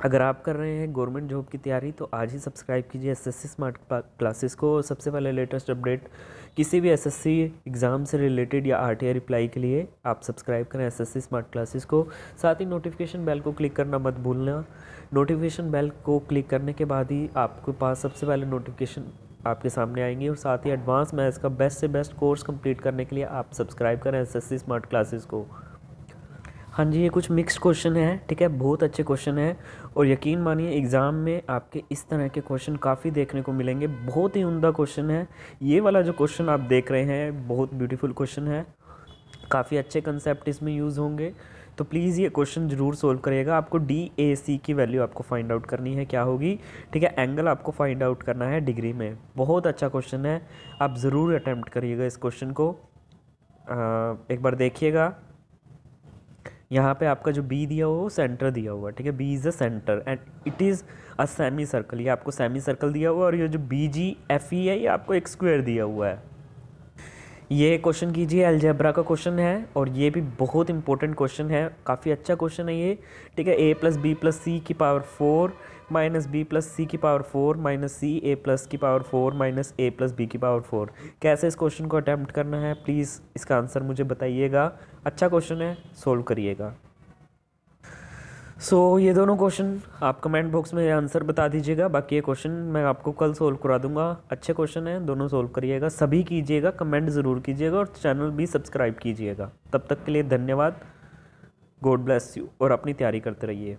अगर आप कर रहे हैं गवर्नमेंट जॉब की तैयारी तो आज ही सब्सक्राइब कीजिए S S C smart classes को। सबसे पहले लेटेस्ट अपडेट किसी भी एस एस सी एग्ज़ाम से रिलेटेड या आर टी आई रिप्लाई के लिए आप सब्सक्राइब करें S S C smart classes को। साथ ही नोटिफिकेशन बेल को क्लिक करना मत भूलना। नोटिफिकेशन बेल को क्लिक करने के बाद ही आपके पास सबसे पहले नोटिफिकेशन आपके सामने आएँगे। और साथ ही एडवांस मैथ्स का बेस्ट से बेस्ट कोर्स कंप्लीट करने के लिए आप सब्सक्राइब करें S S C smart classes को। हाँ जी ये कुछ मिक्स्ड क्वेश्चन है ठीक है? बहुत अच्छे क्वेश्चन है और यकीन मानिए एग्ज़ाम में आपके इस तरह के क्वेश्चन काफ़ी देखने को मिलेंगे। बहुत ही उमदा क्वेश्चन है। ये वाला जो क्वेश्चन आप देख रहे हैं बहुत ब्यूटीफुल क्वेश्चन है। काफ़ी अच्छे कंसेप्ट इसमें यूज़ होंगे। तो प्लीज़ ये क्वेश्चन ज़रूर सोल्व करिएगा। आपको डी ए सी की वैल्यू आपको फाइंड आउट करनी है क्या होगी? ठीक है एंगल आपको फाइंड आउट करना है डिग्री में। बहुत अच्छा क्वेश्चन है। आप ज़रूर अटैम्प्ट करिएगा इस क्वेश्चन को। आ, एक बार देखिएगा। यहाँ पे आपका जो बी दिया हुआ वो सेंटर दिया हुआ है, ठीक है? B is a centre and it is a semi circle ये आपको सेमी सर्कल दिया हुआ है और ये जो बी जी एफ़ ई है, ये आपको एक स्क्वायर दिया हुआ है। ये क्वेश्चन कीजिए एलजेब्रा का क्वेश्चन है और ये भी बहुत इंपॉर्टेंट क्वेश्चन है। काफ़ी अच्छा क्वेश्चन है ये। ठीक है A plus B plus C की power four minus B plus C की power four minus C A plus की power four minus A plus B की पावर फोर कैसे इस क्वेश्चन को अटैम्प्ट करना है? प्लीज़ इसका आंसर मुझे बताइएगा। अच्छा क्वेश्चन है सोल्व करिएगा। सो so, ये दोनों क्वेश्चन आप कमेंट बॉक्स में आंसर बता दीजिएगा। बाकी ये क्वेश्चन मैं आपको कल सोल्व करा दूँगा। अच्छे क्वेश्चन हैं दोनों सोल्व करिएगा। सभी कीजिएगा कमेंट ज़रूर कीजिएगा और चैनल भी सब्सक्राइब कीजिएगा। तब तक के लिए धन्यवाद। गॉड ब्लेस यू और अपनी तैयारी करते रहिए।